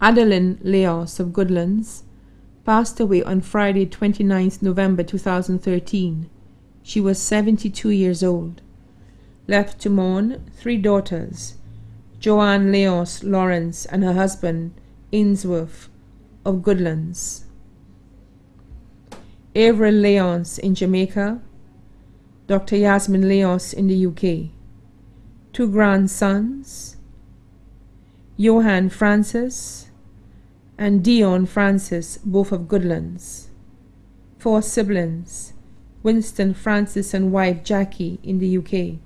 Adalyn Leonce of Goodlands, passed away on Friday, 29th November 2013. She was 72 years old. Left to mourn three daughters, Joanne Leonce Lawrence and her husband, Ainsworth of Goodlands. Avril Leonce in Jamaica, Dr. Yasmin Leonce in the UK. Two grandsons, Johann Francis and Dion Francis, both of Goodlands. Four siblings, Winston Francis and wife Jackie in the UK.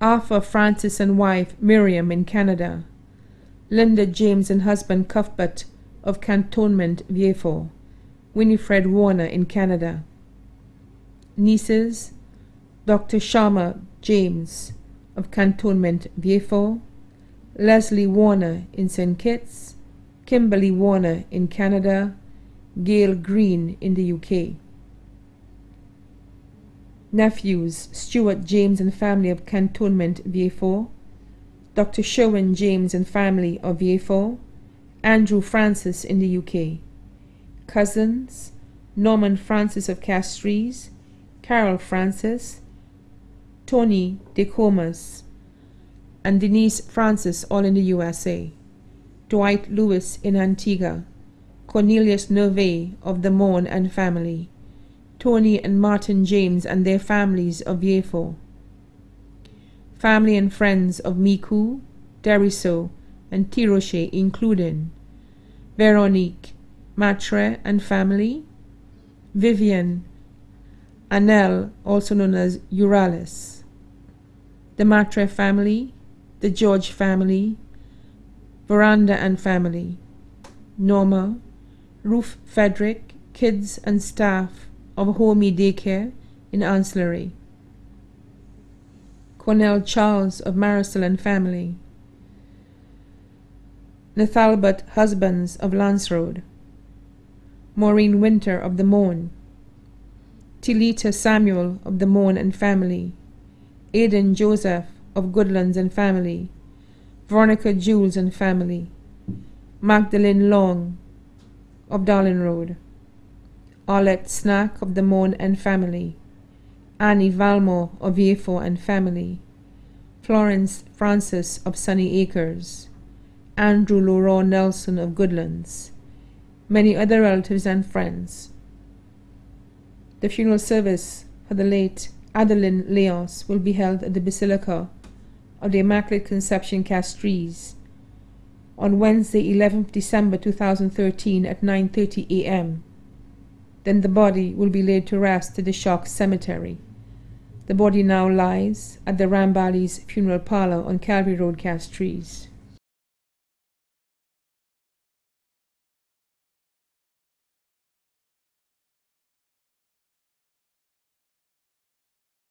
Arthur Francis and wife Miriam in Canada. Linda James and husband Cuthbert of Cantonment, Vieux Winifred Warner in Canada. Nieces Dr. Sharma James of Cantonment, Vieux Leslie Warner in St. Kitts, Kimberly Warner in Canada, Gail Green in the UK. Nephews Stuart James and family of Cantonment, Vieux Dr. Sherwin James and family of Vieux Andrew Francis in the UK. Cousins Norman Francis of Castries, Carol Francis, Tony DeComas, and Denise Francis, all in the USA. Dwight Lewis in Antigua. Cornelius Nerve of the Morne and family. Tony and Martin James and their families of Vieux Family and friends of Micoud, Deriso, and Tiroche including Veronique, Matre and family, Vivian, Anel, also known as Euralis, the Matre family, the George family, Veranda and family, Norma, Ruth Frederick, kids and staff of Homey Daycare in Ancillary, Cornell Charles of Marisule and family, Nathalbert Husbands of Lance Road, Maureen Winter of the Moon, Tilita Samuel of the Moon and family, Aidan Joseph of Goodlands and family, Veronica Jules and family, Magdalene Long of Darling Road, Arlette Snack of the Moon and family, Annie Valmore of Vieux and family, Florence Francis of Sunny Acres, Andrew Laurent Nelson of Goodlands, many other relatives and friends. The funeral service for the late Adalyn Leonce will be held at the Basilica of the Immaculate Conception Castries on Wednesday, 11th December 2013 at 9:30 a.m. Then the body will be laid to rest at the Choc Cemetery. The body now lies at the Ramballi's funeral parlor on Calvary Road, Castries.